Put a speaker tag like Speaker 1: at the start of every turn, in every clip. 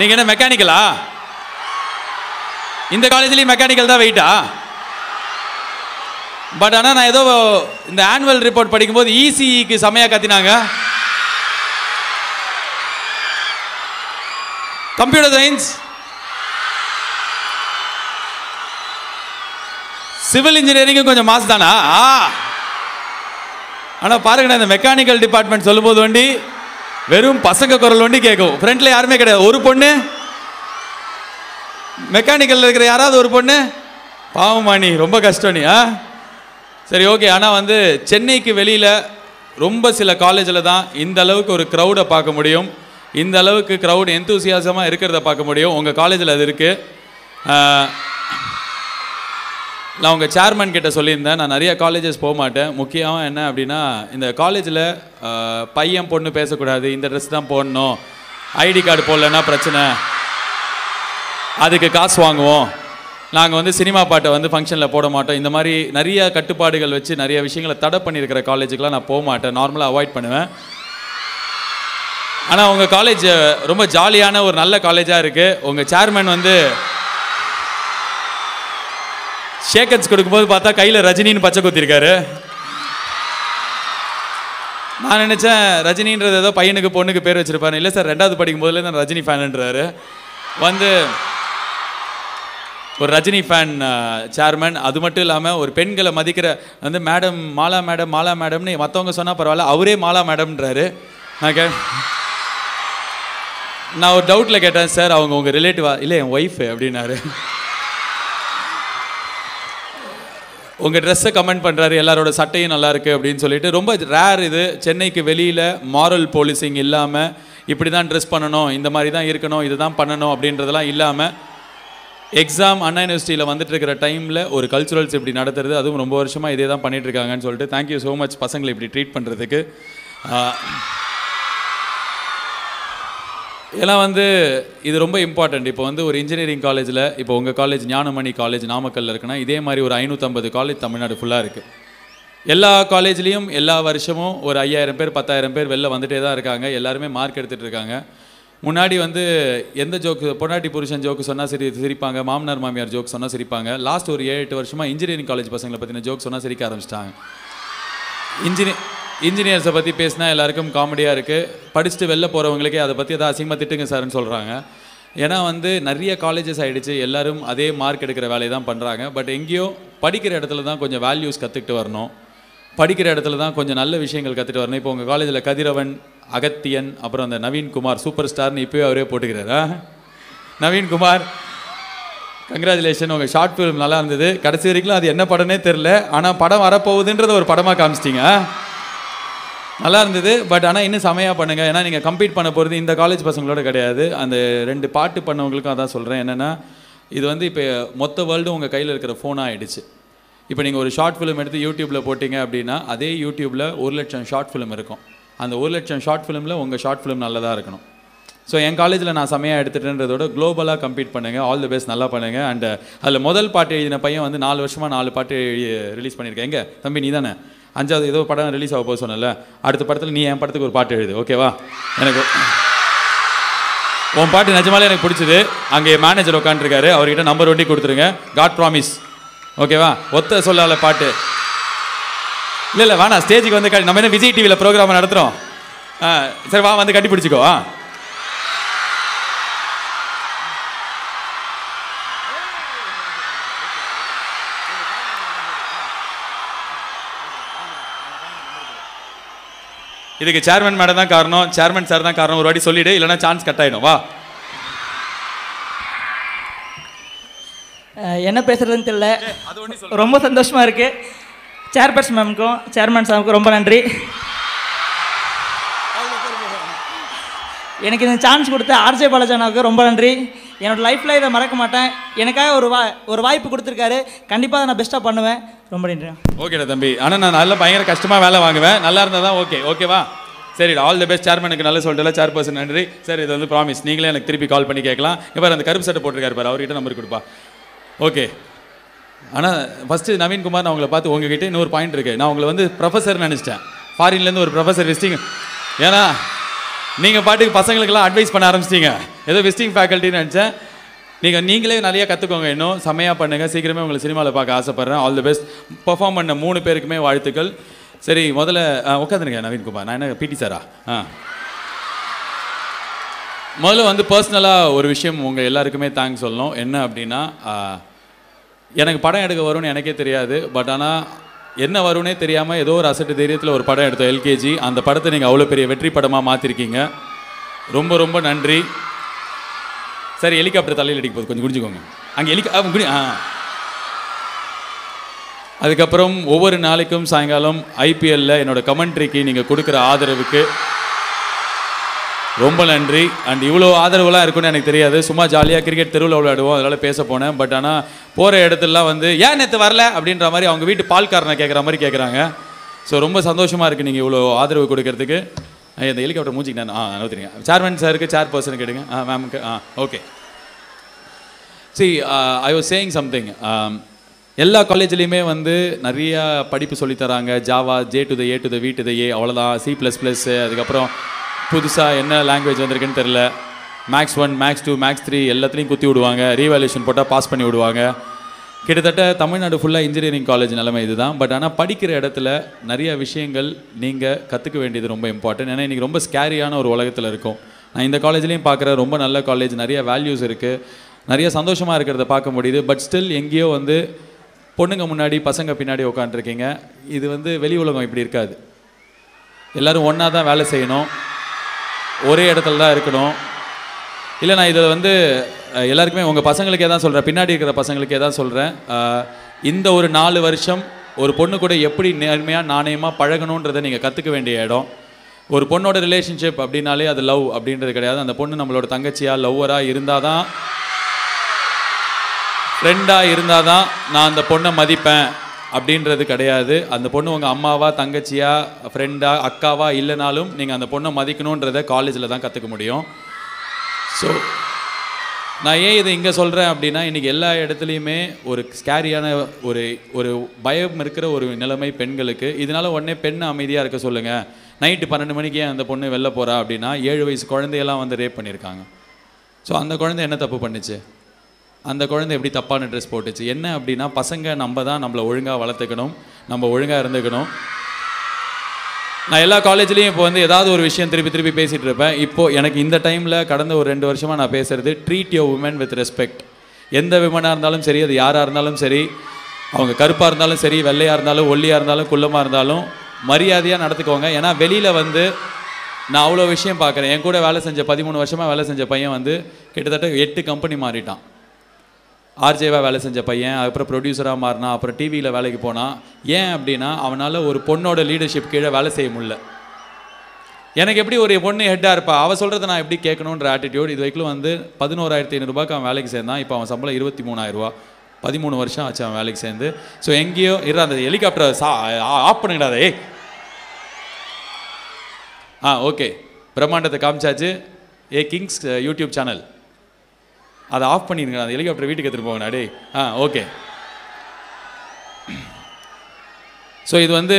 Speaker 1: நீங்கள் என்ன மெக்கானிக்கலா இந்த காலேஜ்லேயும் மெக்கானிக்கல் தான் வெயிட்டா பட் ஆனால் நான் ஏதோ இந்த ஆனுவல் ரிப்போர்ட் படிக்கும்போது இசிஇக்கு செமையாக கத்தினாங்க. கம்ப்யூட்டர் சயின்ஸ் சிவில் இன்ஜினியரிங்கும் கொஞ்சம் மாசு தானா? ஆனால் பாருங்கண்ணா இந்த மெக்கானிக்கல் டிபார்ட்மெண்ட் சொல்லும்போது வண்டி வெறும் பசங்க குரல் ஒண்டி கேட்கும் ஃப்ரண்ட்ல யாருமே கிடையாது. ஒரு பொண்ணு? மெக்கானிக்கலில் இருக்கிற யாராவது ஒரு பொண்ணு? பாவமா நீ ரொம்ப கஷ்டம் நீ ஆ? சரி ஓகே ஆனால் வந்து சென்னைக்கு வெளியில் ரொம்ப சில காலேஜில் தான் இந்த அளவுக்கு ஒரு க்ரௌடை பார்க்க முடியும். இந்த அளவுக்கு க்ரௌட் எந்தூசியாசமாக இருக்கிறத பார்க்க முடியும். உங்கள் காலேஜில் அது இருக்குது நான் உங்கள் சேர்மேன் கிட்ட சொல்லியிருந்தேன். நான் நிறைய காலேஜஸ் போக மாட்டேன். முக்கியமாக என்ன அப்படின்னா இந்த காலேஜில் பையன் பொண்ணு பேசக்கூடாது. இந்த ட்ரெஸ் தான் போடணும். ஐடி கார்டு போடலன்னா பிரச்சனை. அதுக்கு காசு வாங்குவோம். நாங்கள் வந்து சினிமா பாட்டை வந்து ஃபங்க்ஷனில் போட மாட்டோம். இந்த மாதிரி நிறைய கட்டுப்பாடுகள் வச்சு நிறைய விஷயங்களை தடை பண்ணியிருக்கிற காலேஜுக்கெலாம் நான் போக மாட்டேன். நார்மலாக அவாய்ட் பண்ணுவேன். ஆனால் உங்கள் காலேஜ் ரொம்ப ஜாலியான ஒரு நல்ல காலேஜாக இருக்குது உங்கள் சேர்மேன் வந்து ஷேக்கட்ஸ் கொடுக்கும்போது பார்த்தா கையில் ரஜினின்னு பச்சை குத்திருக்காரு. நான் நினச்சேன் ரஜினின்றது ஏதோ பையனுக்கு பொண்ணுக்கு பேர் வச்சிருப்பாரு இல்லை சார் ரெண்டாவது படிக்கும் போதுல நான் ரஜினி ஃபேனுன்றாரு. வந்து ஒரு ரஜினி ஃபேன் சேர்மன் அது மட்டும் இல்லாமல் ஒரு பெண்களை மதிக்கிற வந்து மேடம் மாலா மேடம் மாலா மேடம்னு மற்றவங்க சொன்னால் பரவாயில்ல அவரே மாலா மேடம்ன்றாரு நான் கே நான் ஒரு டவுட்டில் கேட்டேன் சார் அவங்க உங்கள் ரிலேட்டிவா இல்லை என் ஒய்ஃபு அப்படின்னாரு. உங்கள் ட்ரெஸ்ஸை கமெண்ட் பண்ணுறாரு எல்லாரோட சட்டையும் நல்லா இருக்குது அப்படின்னு சொல்லிட்டு ரொம்ப ரேர் இது. சென்னைக்கு வெளியில் மாரல் போலீசிங் இல்லாமல் இப்படி தான் ட்ரெஸ் பண்ணணும் இந்த மாதிரி தான் இருக்கணும் இது தான் பண்ணணும் அப்படின்றதெல்லாம் இல்லாமல் எக்ஸாம் அண்ணா யூனிவர்சிட்டியில் வந்துட்டு இருக்கிற டைமில் ஒரு கல்ச்சுரல்ஸ் இப்படி நடத்துறது அதுவும் ரொம்ப வருஷமாக இதே தான் பண்ணிகிட்ருக்காங்கன்னு சொல்லிட்டு தேங்க்யூ ஸோ மச் பசங்களை இப்படி ட்ரீட் பண்ணுறதுக்கு ஏன்னா வந்து இது ரொம்ப இம்பார்ட்டண்ட் இப்போ வந்து ஒரு இன்ஜினியரிங் காலேஜில் இப்போ உங்கள் காலேஜ் ஞானமணி காலேஜ் நாமக்கல்ல இருக்குன்னா இதே மாதிரி ஒரு ஐநூற்றம்பது காலேஜ் தமிழ்நாடு ஃபுல்லாக இருக்குது எல்லா காலேஜ்லேயும் எல்லா வருஷமும் ஒரு ஐயாயிரம் பேர் பத்தாயிரம் பேர் வெளில வந்துட்டே தான் இருக்காங்க. எல்லாருமே மார்க் எடுத்துகிட்டு இருக்காங்க. முன்னாடி வந்து எந்த ஜோக்கு பொன்னாட்டி புருஷன் ஜோக்கு சொன்னால் சிரி சிரிப்பாங்க மாமனார் மாமியார் ஜோக் சொன்னால் சிரிப்பாங்க. லாஸ்ட் ஒரு ஏழு எட்டு வருஷமாக இன்ஜினியரிங் காலேஜ் பசங்களை பற்றின ஜோக் சொன்னால் சிரிக்க ஆரம்பிச்சிட்டாங்க. இன்ஜினியர் இன்ஜினியர்ஸை பற்றி பேசினா எல்லாருக்கும் காமெடியாக இருக்குது படிச்சுட்டு வெளில போகிறவங்களுக்கே அதை பற்றி எதாவது அசிங்கமாக திட்டுங்க சார்னு சொல்கிறாங்க ஏன்னா வந்து நிறைய காலேஜஸ் ஆகிடுச்சு எல்லாரும் அதே மார்க் எடுக்கிற வேலையை தான் பண்ணுறாங்க பட் எங்கேயோ படிக்கிற இடத்துல தான் கொஞ்சம் வேல்யூஸ் கற்றுக்கிட்டு வரணும். படிக்கிற இடத்துல தான் கொஞ்சம் நல்ல விஷயங்கள் கற்றுட்டு வரணும். இப்போ உங்கள் காலேஜில் கதிரவன் அகத்தியன் அப்புறம் அந்த நவீன்குமார் சூப்பர் ஸ்டார்னு இப்போயே அவரே போட்டுக்கிறாரா? நவீன்குமார் கங்க்ராச்சுலேஷன் உங்கள் ஷார்ட் ஃபிலிம் நல்லா இருந்தது. கடைசி வரைக்கும் அது என்ன படம்னே தெரில ஆனால் படம் வரப்போகுதுன்றத ஒரு படமாக காமிச்சிட்டிங்க. நல்லா இருந்தது பட் ஆனால் இன்னும் செமையாக பண்ணுங்கள் ஏன்னா நீங்கள் கம்ப்ளீட் பண்ண போகிறது இந்த காலேஜ் பசங்களோட கிடையாது. அந்த ரெண்டு பாட்டு பண்ணவங்களுக்கும் அதான் சொல்கிறேன் என்னென்னா இது வந்து இப்போ மொத்த வேர்ல்டும் உங்கள் கையில் இருக்கிற ஃபோனாக ஆகிடுச்சு இப்போ நீங்கள் ஒரு ஷார்ட் ஃபிலிம் எடுத்து யூடியூப்பில் போட்டிங்க அப்படின்னா அதே யூடியூப்பில் ஒரு லட்சம் ஷார்ட் ஃபிலிம் இருக்கும். அந்த ஒரு லட்சம் ஷார்ட் ஃபிலிமில் உங்கள் ஷார்ட் ஃபிலிம் நல்லதாக இருக்கணும். ஸோ என் காலேஜில் நான் செமையாக எடுத்துட்டேன்றதோட குளோபலாக கம்ப்ளீட் பண்ணுங்கள் ஆல் தி பெஸ்ட் நல்லா பண்ணுங்கள் அண்ட் அதில் முதல் பாட்டு எழுதின பையன் வந்து நாலு வருஷமாக நாலு பாட்டு ரிலீஸ் பண்ணியிருக்கேன். எங்கே? தம்பி நீ தானே அஞ்சாவது ஏதோ படம் ரிலீஸ் ஆக போக சொன்னல அடுத்த படத்தில் நீ என் படத்துக்கு ஒரு பாட்டு எழுது ஓகேவா எனக்கு உன் பாட்டு நிஜமாலே எனக்கு பிடிச்சது. அங்கே மேனேஜர் உட்காந்துருக்காரு அவர்கிட்ட நம்பர் ஒண்டி கொடுத்துருங்க. காட் ப்ராமிஸ் ஓகேவா ஒத்த சொல்லால பாட்டு. இல்லை இல்லை வேணாம். ஸ்டேஜுக்கு வந்து நம்ம என்ன விஜய் டிவியில் ப்ரோக்ராம் நடத்துகிறோம் ஆ சரி வா வந்து கட்டி பிடிச்சிக்கோ இதுக்கு சேர்மன் மேடம் தான் காரணம் சேர்மன் சார் தான் காரணம். ஒரு வாட்டி சொல்லிடு இல்லைன்னா சான்ஸ் கட் ஆயிடும். வா.
Speaker 2: என்ன பேசுறதுன்னு தெரியல. ரொம்ப சந்தோஷமா இருக்கு. சேர்பர்சன் மேம்க்கும் சேர்மன் சாருக்கும் ரொம்ப நன்றி. எனக்கு இந்த சான்ஸ் கொடுத்த ஆர்ஜே பாலாஜானாவுக்கு ரொம்ப நன்றி. என்னோடய லைஃப்பில் இதை மறக்க மாட்டேன். எனக்காக ஒரு வா ஒரு வாய்ப்பு கொடுத்துருக்காரு. கண்டிப்பாக நான் பெஸ்ட்டாக பண்ணுவேன். ரொம்ப நன்றி.
Speaker 1: ஓகேடா தம்பி. ஆனால் நான் நல்ல பயங்கர கஷ்டமாக வேலை வாங்குவேன். நல்லா இருந்தால் தான் ஓகே ஓகேவா சரி ஆல் தி பெஸ்ட் சேர்மனுக்கு நல்ல சொல்லிட்டு சேர்பர்சன் நன்றி. சார் இது வந்து ப்ராமிஸ் நீங்களே எனக்கு திருப்பி கால் பண்ணி கேட்கலாம். இப்போ அந்த கருப்பு சட்டை போட்டிருக்காரு பாரு அவர்கிட்ட நம்பர் கொடுப்பா. ஓகே ஆனால் ஃபஸ்ட்டு நவீன்குமார் நான் உங்களை பார்த்து உங்ககிட்ட இன்னொரு பாயிண்ட் இருக்குது நான் உங்களை வந்து ப்ரொஃபஸர் நினச்சிட்டேன். ஃபாரின்லேருந்து ஒரு ப்ரொஃபஸர் விசிட்டிங் ஏன்னா நீங்கள் பாட்டுக்கு பசங்களுக்கெல்லாம் அட்வைஸ் பண்ண ஆரம்பிச்சிட்டீங்க. ஏதோ விசிட்டிங் ஃபேக்கல்ட்டின்னு நினச்சேன். நீங்கள் நீங்களே நிறையா கற்றுக்கோங்க இன்னும். செம்மையாக பண்ணுங்கள் சீக்கிரமே உங்களை சினிமாவில் பார்க்க ஆசைப்பட்றேன். ஆல் தி பெஸ்ட் பர்ஃபார்ம் பண்ண மூணு பேருக்குமே வாழ்த்துக்கள். சரி முதல்ல உட்காந்துருங்க நவீன் குமார். நான் என்ன பிடி சாரா ஆ? முதல்ல வந்து பர்சனலாக ஒரு விஷயம் உங்கள் எல்லாருக்குமே தேங்க்ஸ் சொல்லணும். என்ன அப்படின்னா எனக்கு படம் எடுக்க வரும்னு எனக்கே தெரியாது. பட் ஆனால் என்ன வரும்னே தெரியாமல் ஏதோ ஒரு அசட்டு தைரியத்தில் ஒரு படம் எடுத்தோம் எல்கேஜி. அந்த படத்தை நீங்கள் அவ்வளோ பெரிய வெற்றி படமாக மாற்றிருக்கீங்க ரொம்ப ரொம்ப நன்றி. சரி ஹெலிகாப்டர் தலையில் அடிக்க போகுது. கொஞ்சம் குடிஞ்சுக்கோங்க அங்கே ஹெலிகா ஆ, குடி ஆ. அதுக்கப்புறம் ஒவ்வொரு நாளைக்கும் சாயங்காலம் ஐபிஎல்லில் என்னோட கமெண்ட்ரிக்கு நீங்கள் கொடுக்குற ஆதரவுக்கு ரொம்ப நன்றி. அண்ட் இவ்வளோ ஆதரவுலாம் இருக்குன்னு எனக்கு தெரியாது. சும்மா ஜாலியாக கிரிக்கெட் தெருவில் விளையாடுவோம். அதனால் பேச போனேன் பட் ஆனால் போகிற இடத்துலலாம் வந்து ஏன் நேற்று வரல? அப்படின்ற மாதிரி அவங்க வீட்டு பால்காரனை கேட்குற மாதிரி கேட்குறாங்க ஸோ ரொம்ப சந்தோஷமாக இருக்குது நீங்கள் இவ்வளோ ஆதரவு கொடுக்கறதுக்கு. இந்த ஹெலிகாப்டர் மூஞ்சிக்கிட்டேன் ஆ நோத்துறீங்க சேர்மன் சாருக்கு சேர் பர்சன் கேட்டுங்க. ஆ மேமுக்கு ஆ okay see I was saying something எல்லா காலேஜ்லேயுமே வந்து நிறையா படிப்பு சொல்லித் தராங்க. Java J to the A to the V to the ஏ அவ்வளோதான் சி ப்ளஸ் ப்ளஸ் அதுக்கப்புறம் புதுசாக என்ன லாங்குவேஜ் வந்திருக்குன்னு தெரில max one max two max three எல்லாத்துலேயும் குத்தி விடுவாங்க. ரீவால்யூஷன் போட்டால் பாஸ் பண்ணி விடுவாங்க. கிட்டத்தட்ட தமிழ்நாடு ஃபுல்லாக இன்ஜினியரிங் காலேஜ் நிலைமை இதுதான். பட் ஆனால் படிக்கிற இடத்துல நிறைய விஷயங்கள் நீங்கள் கற்றுக்க வேண்டியது ரொம்ப இம்பார்ட்டன்ட் ஏன்னா இன்றைக்கி ரொம்ப ஸ்கேரியான ஒரு உலகத்தில் இருக்கும். நான் இந்த காலேஜ்லேயும் பார்க்குற ரொம்ப நல்ல காலேஜ் நிறைய வேல்யூஸ் இருக்குது நிறைய சந்தோஷமாக இருக்கிறத பார்க்க முடியுது. பட் ஸ்டில் எங்கேயோ வந்து பொண்ணுங்க முன்னாடி பசங்க பின்னாடி உட்காந்துருக்கீங்க இது வந்து வெளி உலகம் இப்படி இருக்காது. எல்லோரும் ஒன்றா தான் வேலை செய்யணும். ஒரே இடத்துல தான் இருக்கணும். இல்லை நான் இதில் வந்து எல்லாருக்குமே உங்கள் பசங்களுக்கே தான் சொல்கிறேன் பின்னாடி இருக்கிற பசங்களுக்கே தான் சொல்கிறேன் இந்த ஒரு நாலு வருஷம் ஒரு பொண்ணு கூட எப்படி நேர்மையாக நாணயமாக பழகணுன்றதை நீங்கள் கற்றுக்க வேண்டிய இடம். ஒரு பொண்ணோட ரிலேஷன்ஷிப் அப்படின்னாலே அது லவ் அப்படின்றது கிடையாது. அந்த பொண்ணு நம்மளோட தங்கச்சியாக லவ்வராக இருந்தால் தான் ஃப்ரெண்டாக இருந்தால் தான் நான் அந்த பொண்ணை மதிப்பேன். அப்படின்றது கிடையாது. அந்த பொண்ணு உங்கள் அம்மாவா தங்கச்சியா ஃப்ரெண்டா அக்காவா இல்லைனாலும் நீங்கள் அந்த பொண்ணை மதிக்கணுன்றதை காலேஜில் தான் கற்றுக்க முடியும். ஸோ நான் ஏன் இதை இங்கே சொல்கிறேன் அப்படின்னா இன்றைக்கி எல்லா இடத்துலையுமே ஒரு ஸ்கேரியான ஒரு ஒரு பயம் இருக்கிற ஒரு நிலைமை பெண்களுக்கு. இதனால உடனே பெண் அமைதியாக இருக்க சொல்லுங்கள் நைட்டு பன்னெண்டு மணிக்கு ஏன் அந்த பொண்ணு வெளில போகிறா அப்படின்னா ஏழு வயசு குழந்தையெல்லாம் வந்து ரேப் பண்ணியிருக்காங்க. ஸோ அந்த குழந்தை என்ன தப்பு பண்ணுச்சு? அந்த குழந்தை எப்படி தப்பான ட்ரெஸ் போட்டுச்சு? என்ன அப்படின்னா பசங்க நம்ம தான் நம்மளை ஒழுங்காக வளர்த்துக்கணும். நம்ம ஒழுங்காக இருந்துக்கணும். நான் எல்லா காலேஜ்லேயும் இப்போ வந்து ஏதாவது ஒரு விஷயம் திருப்பி திருப்பி பேசிகிட்டு இருப்பேன். இப்போது எனக்கு இந்த டைமில் கடந்த ஒரு ரெண்டு வருஷமாக நான் பேசுகிறது treat your women with respect எந்த விமனாக இருந்தாலும் சரி அது யாராக இருந்தாலும் சரி அவங்க கருப்பாக இருந்தாலும் சரி வெள்ளையாக இருந்தாலும் ஒல்லியாக இருந்தாலும் குள்ளமாக இருந்தாலும் மரியாதையாக நடத்துக்கோங்க ஏன்னா வெளியில் வந்து நான் அவ்வளோ விஷயம் பார்க்குறேன். என் கூட வேலை செஞ்ச பதிமூணு வருஷமாக வேலை செஞ்ச பையன் வந்து கிட்டத்தட்ட எட்டு கம்பெனி மாறிட்டான். ஆர்ஜேவாக வேலை செஞ்ச பையன் அதுக்கப்புறம் ப்ரொடியூசராக மாறினா அப்புறம் டிவியில் வேலைக்கு போனான் ஏன் அப்படின்னா அவனால் ஒரு பொண்ணோட லீடர்ஷிப் கீழே வேலை செய்ய முடியல. எனக்கு எப்படி ஒரு பொண்ணு ஹெட்டாக இருப்பா? அவள் சொல்கிறத நான் எப்படி கேட்கணுன்ற ஆட்டிடியூட் இது வரைக்கும் வந்து பதினோராயிரத்தி ஐநூறுரூபாய்க்கு அவன் வேலைக்கு சேர்ந்தான். இப்போ அவன் சம்பளம் இருபத்தி மூணாயிரரூபா பதிமூணு வருஷம் ஆச்சு அவன் வேலைக்கு சேர்ந்து. ஸோ எங்கேயோ இரு அந்த ஹெலிகாப்டர் சா ஆஃப் பண்ணிடாதே ஆ ஓகே பிரம்மாண்டத்தை காமிச்சாச்சு. ஏ கிங்ஸ் யூடியூப் சேனல் அதை ஆஃப் பண்ணிடுங்க. அந்த ஹெலிகாப்டர் வீட்டுக்கு எடுத்துகிட்டு போங்கண்ணா. டேய். ஆ ஓகே ஸோ இது வந்து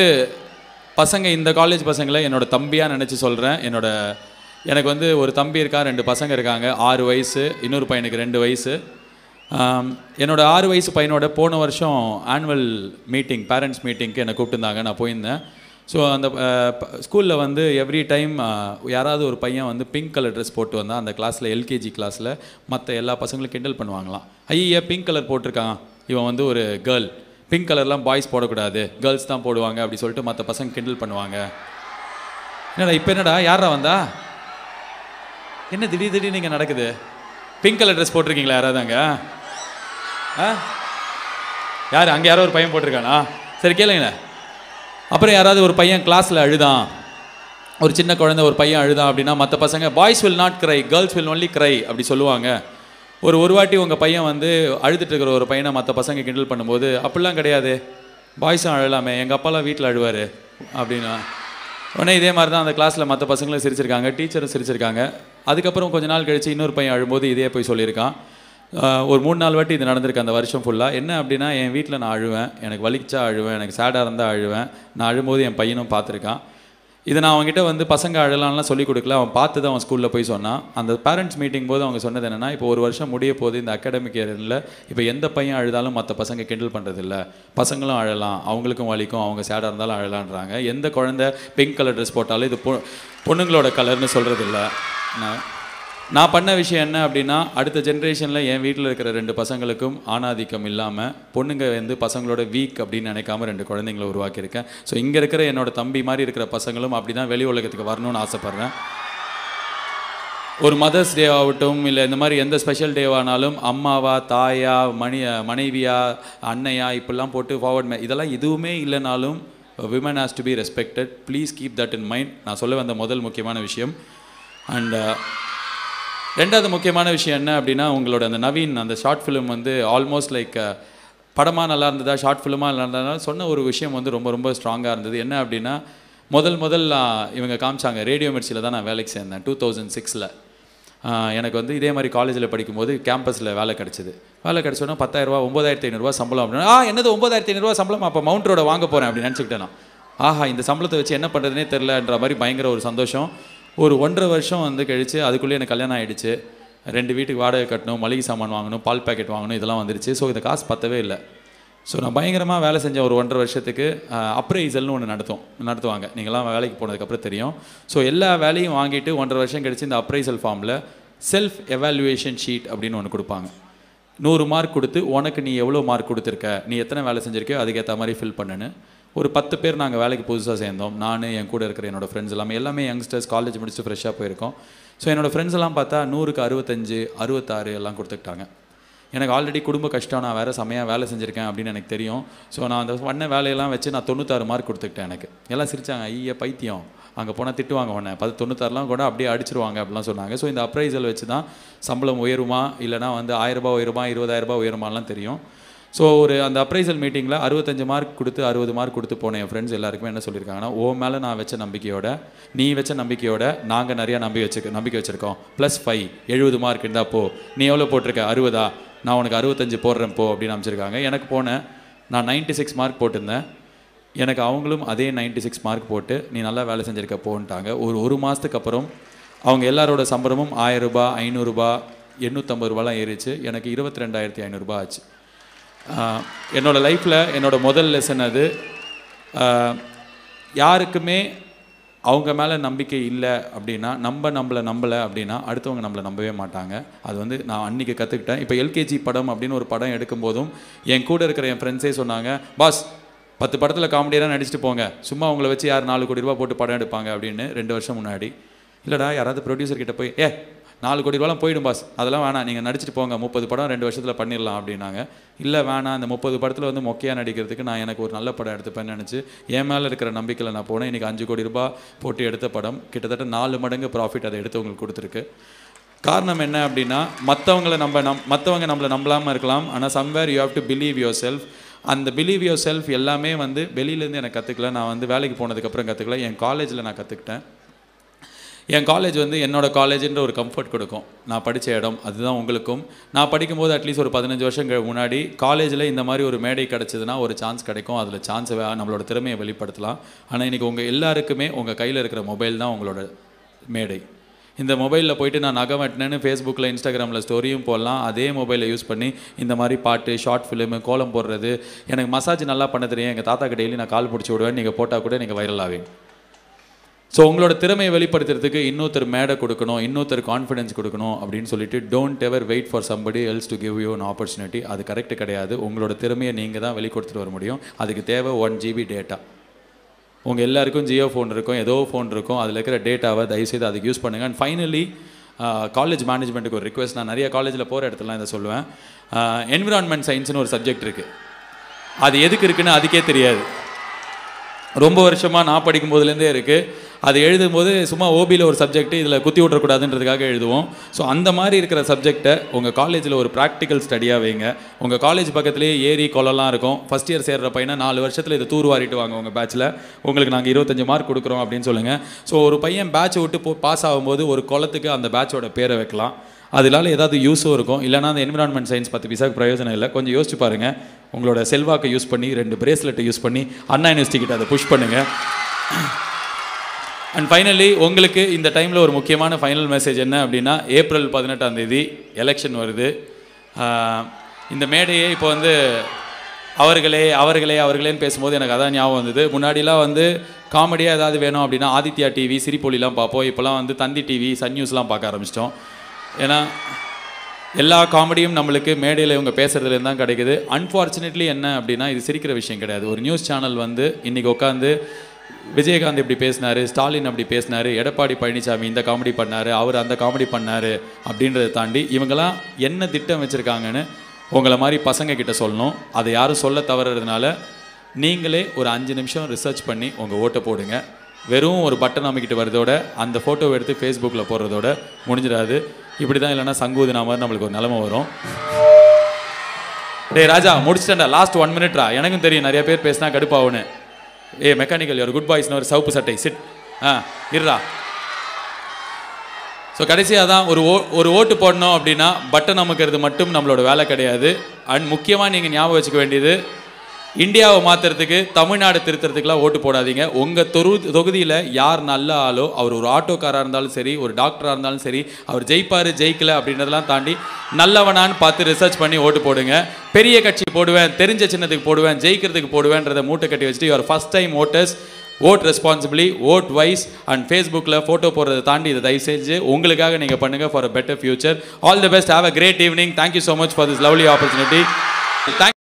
Speaker 1: பசங்க இந்த காலேஜ் பசங்களை என்னோட தம்பியாக நினச்சி சொல்கிறேன் என்னோடய எனக்கு வந்து ஒரு தம்பி இருக்கா ரெண்டு பசங்க இருக்காங்க. ஆறு வயசு இன்னொரு பையனுக்கு ரெண்டு வயசு. என்னோடய ஆறு வயசு பையனோட போன வருஷம் ஆனுவல் மீட்டிங் பேரண்ட்ஸ் மீட்டிங்க்கு என்னை கூப்பிட்டுருந்தாங்க. நான் போயிருந்தேன். ஸோ அந்த ஸ்கூலில் வந்து எவ்ரி டைம் யாராவது ஒரு பையன் வந்து பிங்க் கலர் ட்ரெஸ் போட்டு வந்தால் அந்த கிளாஸில் எல்கேஜி கிளாஸில் மற்ற எல்லா பசங்களும் கிண்டல் பண்ணுவாங்களாம். ஐயா பிங்க் கலர் போட்டிருக்கான். இவன் வந்து ஒரு கேர்ள் பிங்க் கலர்லாம் பாய்ஸ் போடக்கூடாது. கேர்ள்ஸ் தான் போடுவாங்க அப்படி சொல்லிட்டு மற்ற பசங்க கிண்டல் பண்ணுவாங்க. என்னடா இப்போ என்னடா? யாரா வந்தா? என்ன திடீர் திடீர்னு இங்கே நடக்குது? பிங்க் கலர் ட்ரெஸ் போட்டிருக்கீங்களா யாராவது அங்கே? ஆ? யார் அங்கே யாரோ ஒரு பையன் போட்டிருக்கானா? சரி கேளுங்களேன். அப்புறம் யாராவது ஒரு பையன் கிளாஸில் அழுதான். ஒரு சின்ன குழந்தை ஒரு பையன் அழுதான் அப்படின்னா மற்ற பசங்க boys will not cry girls will only cry அப்படி சொல்லுவாங்க. ஒரு ஒரு வாட்டி உங்கள் பையன் வந்து அழுதுட்டு இருக்கிற ஒரு பையனை மற்ற பசங்க கிண்டல் பண்ணும்போது அப்படிலாம் கிடையாது. பாய்ஸும் அழலாமே. எங்கள் அப்பாலாம் வீட்டில் அழுவார். அப்படின்னா உடனே இதே மாதிரி தான் அந்த கிளாஸில் மற்ற பசங்களும் சிரிச்சிருக்காங்க டீச்சரும் சிரிச்சிருக்காங்க. அதுக்கப்புறம் கொஞ்ச நாள் கழிச்சு இன்னொரு பையன் அழும்போது இதே போய் சொல்லியிருக்கான். ஒரு மூணு நாலு வாட்டி இது நடந்திருக்கு அந்த வருஷம் ஃபுல்லாக என்ன அப்படின்னா என் வீட்டில் நான் அழுவேன். எனக்கு வலிச்சா அழுவேன். எனக்கு சேடாக இருந்தால் அழுவேன். நான் அழும்போது என் பையனும் பார்த்துருக்கான். இதை நான் அவங்ககிட்ட வந்து பசங்க அழலாம்லாம் சொல்லி கொடுக்கல. அவன் பார்த்து தான் அவன் ஸ்கூலில் போய் சொன்னான். அந்த பேரண்ட்ஸ் மீட்டிங் போது அவங்க சொன்னது என்னென்னா இப்போ ஒரு வருஷம் முடிய போது இந்த அகாடமிக் இயரில் இப்போ எந்த பையன் அழுதாலும் மற்ற பசங்க கிண்டல் பண்ணுறதில்ல பசங்களும் அழலாம். அவங்களுக்கும் வலிக்கும். அவங்க சேடாக இருந்தாலும் அழலான்றாங்க. எந்த குழந்தை பிங்க் கலர் ட்ரெஸ் போட்டாலும் இது பொ பொண்ணுங்களோட கலர்னு சொல்கிறதில்ல நான் நான் பண்ண விஷயம் என்ன அப்படின்னா அடுத்த ஜென்ரேஷனில் என் வீட்டில் இருக்கிற ரெண்டு பசங்களுக்கும் ஆணாதிக்கம் இல்லாமல் பொண்ணுங்க வந்து பசங்களோட வீக் அப்படின்னு நினைக்காம ரெண்டு குழந்தைங்களை உருவாக்கியிருக்கேன். ஸோ இங்கே இருக்கிற என்னோட தம்பி மாதிரி இருக்கிற பசங்களும் அப்படி தான் வெளி உலகத்துக்கு வரணும்னு ஆசைப்பட்றேன். ஒரு மதர்ஸ் டே ஆகட்டும் இல்லை இந்த மாதிரி எந்த ஸ்பெஷல் டேவானாலும் அம்மாவா தாயா மணி மனைவியா அன்னையா இப்படிலாம் போட்டு ஃபார்வர்ட் இதெல்லாம் எதுவுமே இல்லைனாலும் women has to be respected please keep that in mind நான் சொல்ல வந்த முதல் முக்கியமான விஷயம். அண்ட் ரெண்டாவது முக்கியமான விஷயம் என்ன அப்படின்னா உங்களோட அந்த நவீன் அந்த ஷார்ட் ஃபிலிம் வந்து ஆல்மோஸ்ட் லைக் படமாக நல்லா இருந்ததா ஷார்ட் ஃபிலிமாக நல்லா இருந்ததா சொன்ன ஒரு விஷயம் வந்து ரொம்ப ரொம்ப ஸ்ட்ராங்காக இருந்தது. என்ன அப்படின்னா முதல் முதல் இவங்க காமிச்சாங்க ரேடியோ மிர்ச்சியில் தான் நான் வேலைக்கு சேர்ந்தேன் டூ தௌசண்ட் சிக்ஸில் எனக்கு வந்து இதே மாதிரி காலேஜில் படிக்கும்போது கேம்பஸில் வேலை கிடச்சிது. வேலை கிடச்சோன்னா பத்தாயிரரூபா ஒம்பதாயிரத்தி ஐநூறுரூவா சம்பளம் அப்படின்னா ஆ என்னது ஒம்பதாயிரத்தி ஐநூறுரூவா சம்பளம்? அப்போ மவுண்ட் ரோட வாங்க போகிறேன் அப்படின்னு நினச்சிக்கிட்டேன் ஆஹா இந்த சம்பளத்தை வச்சு என்ன பண்ணுறதுனே தெரிலன்ற மாதிரி பயங்கர ஒரு சந்தோஷம். ஒரு ஒன்றரை வருஷம் வந்து கழித்து அதுக்குள்ளே எனக்கு கல்யாணம் ஆகிடுச்சு ரெண்டு வீட்டுக்கு வாடகை கட்டணும் மளிகை சாமான் வாங்கணும் பால் பாக்கெட் வாங்கணும் இதெல்லாம் வந்துருச்சு. ஸோ இந்த காசு பத்தவே இல்லை. ஸோ நான் பயங்கரமாக வேலை செஞ்ச ஒரு ஒன்றரை வருஷத்துக்கு அப்ரைசல்னு ஒன்று நடத்தும் நடத்துவாங்க. நீங்களாம் வேலைக்கு போனதுக்கப்புறம் தெரியும். ஸோ எல்லா வேலையும் வாங்கிட்டு ஒன்றரை வருஷம் கழிச்சு இந்த அப்ரைசல் ஃபார்மில் செல்ஃப் எவாலுவேஷன் ஷீட் அப்படின்னு ஒன்று கொடுப்பாங்க. நூறு மார்க் கொடுத்து உனக்கு நீ எவ்வளோ மார்க் கொடுத்துருக்க? நீ எத்தனை வேலை செஞ்சுருக்கியோ அதுக்கேற்ற மாதிரி ஃபில் பண்ணுன்னு. ஒரு பத்து பேர் நாங்கள் வேலைக்கு புதுசாக சேர்ந்தோம். நான் என் கூட இருக்கிற என்னோடய ஃப்ரெண்ட்ஸ் எல்லாமே எல்லாமே யங்ஸ்டர்ஸ் காலேஜ் முடிச்சுட்டு ஃப்ரெஷ்ஷாக போயிருக்கோம். ஸோ என்னோட ஃப்ரெண்ட்ஸ் எல்லாம் பார்த்தா நூறுக்கு அறுபத்தஞ்சு அறுபத்தாறு எல்லாம் கொடுத்துக்கிட்டாங்க. எனக்கு ஆல்ரெடி குடும்ப கஷ்டம் நான் வேறு செமையாக வேலை செஞ்சுருக்கேன் அப்படின்னு எனக்கு தெரியும். ஸோ நான் அந்த பண்ண வேலையெல்லாம் வச்சு நான் தொண்ணூத்தாறு மார்க் கொடுத்துக்கிட்டேன் எனக்கு. எல்லாம் சிரிச்சாங்க ஐயா பைத்தியம். அங்கே போனால் திட்டுவாங்க உடனே பத்து தொண்ணூத்தாறுலாம் கூட அப்படியே அடிச்சிருவாங்க அப்படிலாம் சொன்னாங்க. ஸோ இந்த அப்ரைசல் வச்சு தான் சம்பளம் உயருமா? இல்லைனா வந்து ஆயிரரூபா உயருமா? இருபதாயிரரூபா உயருமாலாம் தெரியும். ஸோ ஒரு அந்த அப்ரைசல் மீட்டிங்கில் அறுபத்தஞ்சு மார்க் கொடுத்து அறுபது மார்க் கொடுத்து போன என் ஃப்ரெண்ட்ஸ் எல்லாருக்குமே என்ன சொல்லியிருக்காங்கன்னா ஓ மேலே நான் வச்ச நம்பிக்கையோட நீ வச்ச நம்பிக்கையோட நாங்கள் நிறையா நம்பி வச்சுக்க நம்பிக்கை வச்சுருக்கோம். ப்ளஸ் ஃபைவ் எழுபது மார்க் இருந்தால் போ. நீ எவ்வளோ போட்டிருக்க? அறுபதா? நான் உனக்கு அறுபத்தஞ்சு போடுறேன் போ அப்படின்னு அமைச்சிருக்காங்க எனக்கு போனேன் நான் 96 சிக்ஸ் மார்க் போட்டிருந்தேன். எனக்கு அவங்களும் அதே 96 சிக்ஸ் மார்க் போட்டு நீ நல்லா வேலை செஞ்சுருக்க போன்ட்டாங்க. ஒரு ஒரு மாதத்துக்கு அப்புறம் அவங்க எல்லாரோட சம்பளமும் ஆயிரரூபா ஐநூறுரூபா எண்ணூற்றம்பது ரூபாலாம் ஏறிச்சு. எனக்கு இருபத்தி ரெண்டாயிரத்தி ஐநூறுரூபா ஆச்சு. என்னோடய லைஃப்பில் என்னோடய முதல் லெசன் அது. யாருக்குமே அவங்க மேலே நம்பிக்கை இல்லை அப்படின்னா நம்ம நம்மளை நம்பலை அப்படின்னா அடுத்தவங்க நம்மளை நம்பவே மாட்டாங்க. அது வந்து நான் அன்றைக்கி கற்றுக்கிட்டேன் இப்போ எல்கேஜி படம் அப்படின்னு ஒரு படம் எடுக்கும்போதும் என் கூட இருக்கிற என் ஃப்ரெண்ட்ஸே சொன்னாங்க பாஸ் பத்து படத்தில் காமெடியாக நடிச்சுட்டு போங்க. சும்மா அவங்கள வச்சு யார் நாலு கோடி ரூபா போட்டு படம் எடுப்பாங்க அப்படின்னு ரெண்டு வருஷம் முன்னாடி. இல்லைடா யாராவது ப்ரொடியூசர் கிட்ட போய் ஏ நாலு கோடி ரூபாலாம் போயிடும் பாஸ். அதெல்லாம் வேணாம். நீங்கள் நடிச்சிட்டு போங்க. முப்பது படம் ரெண்டு வருஷத்தில் பண்ணிடலாம் அப்படின்னாங்க. இல்லை வேணாம். அந்த முப்பது படத்தில் வந்து மொக்கையாக நடிக்கிறதுக்கு நான் எனக்கு ஒரு நல்ல படம் எடுத்துப்பேன்னு நினச்சி என் மேலே இருக்கிற நம்பிக்கையில் நான் போனேன். இன்றைக்கி அஞ்சு கோடி ரூபாய் போட்டு எடுத்த படம். கிட்டத்தட்ட நாலு மடங்கு ப்ராஃபிட் அதை எடுத்தவங்களுக்கு கொடுத்துருக்கு. காரணம் என்ன அப்படின்னா மற்றவங்கள நம்ம நம் மற்றவங்க நம்மளை நம்பலாமல் இருக்கலாம். ஆனால் somewhere you have to believe yourself அந்த பிலீவ் யுவர் செல்ஃப் எல்லாமே வந்து வெளியிலேருந்து எனக்கு கற்றுக்கல நான் வந்து வேலைக்கு போனதுக்கப்புறம் கற்றுக்கல என் காலேஜில் நான் கற்றுக்கிட்டேன் என் காலேஜ் வந்து என்னோடய காலேஜுன்ற ஒரு கம்ஃபர்ட் கொடுக்கும். நான் படித்த இடம் அதுதான் உங்களுக்கும். நான் படிக்கும்போது அட்லீஸ்ட் ஒரு பதினஞ்சு வருஷம் முன்னாடி காலேஜில் இந்த மாதிரி ஒரு மேடை கிடச்சிதுன்னா ஒரு சான்ஸ் கிடைக்கும். அதில் சான்ஸை நம்மளோட திறமையை வெளிப்படுத்தலாம். ஆனால் இன்றைக்கி உங்கள் எல்லாருக்குமே உங்கள் கையில் இருக்கிற மொபைல் தான் உங்களோட மேடை. இந்த மொபைலில் போயிட்டு நான் நகை வெட்டினேன்னு ஃபேஸ்புக்கில் இன்ஸ்டாகிராமில் ஸ்டோரியும் போடலாம். அதே மொபைலை யூஸ் பண்ணி இந்த மாதிரி பாட்டு ஷார்ட் ஃபிலிமு கோலம் போடுறது. எனக்கு மசாஜ் நல்லா பண்ண தெரியும். எங்கள் தாத்தாக்கு டெய்லி நான் கால் பிடிச்சி விடுவேன் நீங்கள் போட்டால் கூட நீங்கள் வைரல் ஆவீங்க. ஸோ உங்களோட திறமையை வெளிப்படுத்துறதுக்கு இன்னொருத்தர் மேடை கொடுக்கணும் இன்னொருத்தர் கான்ஃபிடன்ஸ் கொடுக்கணும் அப்படின்னு சொல்லிட்டு don't ever wait for somebody else to give you an opportunity அது கரெக்ட் கிடையாது. உங்களோட திறமையை நீங்கள் தான் வெளிக்கொடுத்துட்டு வர முடியும். அதுக்கு தேவை ஒன் ஜிபி டேட்டா உங்கள் எல்லாருக்கும் ஜியோ ஃபோன் இருக்கும் ஏதோ ஃபோன் இருக்கும். அதில் இருக்கிற டேட்டாவை தயவுசெய்து அதுக்கு யூஸ் பண்ணுங்கள் அண்ட் ஃபைனலி காலேஜ் மேனேஜ்மெண்ட்டுக்கு ஒரு ரிக்வெஸ்ட் நான் நிறைய காலேஜில் போகிற இடத்துலலாம் இதை சொல்லுவேன். Uh, என்விரான்மெண்ட் சயின்ஸ்னு ஒரு சப்ஜெக்ட் இருக்குது அது எதுக்கு இருக்குன்னு அதுக்கே தெரியாது. ரொம்ப வருஷமாக நான் படிக்கும் போதுலேருந்தே இருக்குது அது எழுதும்போது சும்மா ஓபியில் ஒரு சப்ஜெக்ட் இதில் குத்தி விட்றக்கூடாதுன்றதுக்காக எழுதுவோம். ஸோ அந்த மாதிரி இருக்கிற சப்ஜெக்டை உங்கள் காலேஜில் ஒரு ப்ராக்டிக்கல் ஸ்டடியாக வைங்க. உங்கள் காலேஜ் பக்கத்துலேயே ஏரி குளம்லாம் இருக்கும். ஃபஸ்ட் இயர் சேர்ற பையனை நாலு வருஷத்தில் இதை தூர்வாரிட்டு வாங்க உங்கள் பேட்சில் உங்களுக்கு நாங்கள் இருபத்தஞ்சு மார்க் கொடுக்குறோம் அப்படின்னு சொல்லுங்கள் ஸோ ஒரு பையன் பேட்ச் விட்டு போ பாஸ் ஆகும்போது ஒரு குளத்துக்கு அந்த பேட்சோட பேரை வைக்கலாம். அதனால ஏதாவது யூஸும் இருக்கும். இல்லைனா அந்த என்விரான்மெண்ட் சயின்ஸ் பத்து பைசாக்கு பிரயோஜனம் இல்லை. கொஞ்சம் யோசிச்சு பாருங்கள் உங்களோட செல்வாக்கை யூஸ் பண்ணி ரெண்டு பிரேஸ்லெட்டை யூஸ் பண்ணி அண்ணா யூனிவர்சிட்டி கிட்ட அதை புஷ் பண்ணுங்கள் அண்ட் ஃபைனலி உங்களுக்கு இந்த டைமில் ஒரு முக்கியமான ஃபைனல் மெசேஜ் என்ன அப்படின்னா ஏப்ரல் பதினெட்டாம் தேதி எலெக்ஷன் வருது. இந்த மேடையே இப்போ வந்து அவர்களே அவர்களே அவர்களேன்னு பேசும்போது எனக்கு அதான் ஞாபகம் வந்தது. முன்னாடிலாம் வந்து காமெடியாக ஏதாவது வேணும் அப்படின்னா ஆதித்யா டிவி சிரிப்பொலிலாம் பார்ப்போம். இப்போலாம் வந்து தந்தி டிவி சன் நியூஸ்லாம் பார்க்க ஆரம்பிச்சிட்டோம். ஏன்னா எல்லா காமெடியும் நம்மளுக்கு மேடையில் இவங்க பேசுகிறதுலேருந்து தான் கிடைக்குது. அன்ஃபார்ச்சுனேட்லி என்ன அப்படின்னா இது சிரிக்கிற விஷயம் கிடையாது. ஒரு நியூஸ் சேனல் வந்து இன்றைக்கி உட்காந்து விஜயகாந்த் இப்படி பேசினாரு ஸ்டாலின் அப்படி பேசினாரு எடப்பாடி பழனிசாமி இந்த காமெடி பண்ணார் அவர் அந்த காமெடி பண்ணாரு அப்படின்றத தாண்டி இவங்கெல்லாம் என்ன திட்டம் வச்சுருக்காங்கன்னு உங்களை மாதிரி பசங்க கிட்ட சொல்லணும். அதை யாரும் சொல்ல தவறுறதுனால நீங்களே ஒரு அஞ்சு நிமிஷம் ரிசர்ச் பண்ணி உங்கள் ஓட்டை போடுங்க. வெறும் ஒரு பட்டன் அமைக்கிட்டு வரதோட அந்த ஃபோட்டோவை எடுத்து ஃபேஸ்புக்கில் போடுறதோட முடிஞ்சிடாது. இப்படி தான் இல்லைன்னா சங்கூதினா மாதிரி நம்மளுக்கு ஒரு நிலமை வரும். டேய் ராஜா முடிச்சிட்டேன்டா. லாஸ்ட் ஒன் மினிட்ரா எனக்கும் தெரியும் நிறைய பேர் பேசினா கடுப்பாகுன்னு ஏ மெக்கானிக்கல் யார் குட் பாய்ஸ்னு ஒரு சவுப்பு சட்டை. சிட் ஆ இருடா. ஸோ கடைசியாக தான் ஒரு ஓ ஒரு ஓட்டு போடணும் அப்படின்னா பட்டன் அமுக்கிறது மட்டும் நம்மளோட வேலை கிடையாது. அண்ட் முக்கியமாக நீங்கள் ஞாபகம் வச்சுக்க வேண்டியது இந்தியாவை மாற்றுறதுக்கு தமிழ்நாடு திருத்துறதுக்குலாம் ஓட்டு போடாதீங்க. உங்கள் தொரு தொகுதியில் யார் நல்ல ஆளோ அவர் ஒரு ஆட்டோக்காராக இருந்தாலும் சரி ஒரு டாக்டராக இருந்தாலும் சரி அவர் ஜெயிப்பார் ஜெயிக்கல அப்படின்றதெல்லாம் தாண்டி நல்லவனான்னு பார்த்து ரிசர்ச் பண்ணி ஓட்டு போடுங்க. பெரிய கட்சி போடுவேன் தெரிஞ்ச சின்னத்துக்கு போடுவேன் ஜெயிக்கிறதுக்கு போடுவேன்றதை மூட்டை கட்டி வச்சுட்டு your first time voters vote responsibly vote wise and ஃபேஸ்புக்கில் ஃபோட்டோ போடுறதை தாண்டி இதை தயவு செஞ்சு உங்களுக்காக நீங்கள் பண்ணுங்கள் for a better future all the best have a great evening thank you so much for this lovely opportunity thank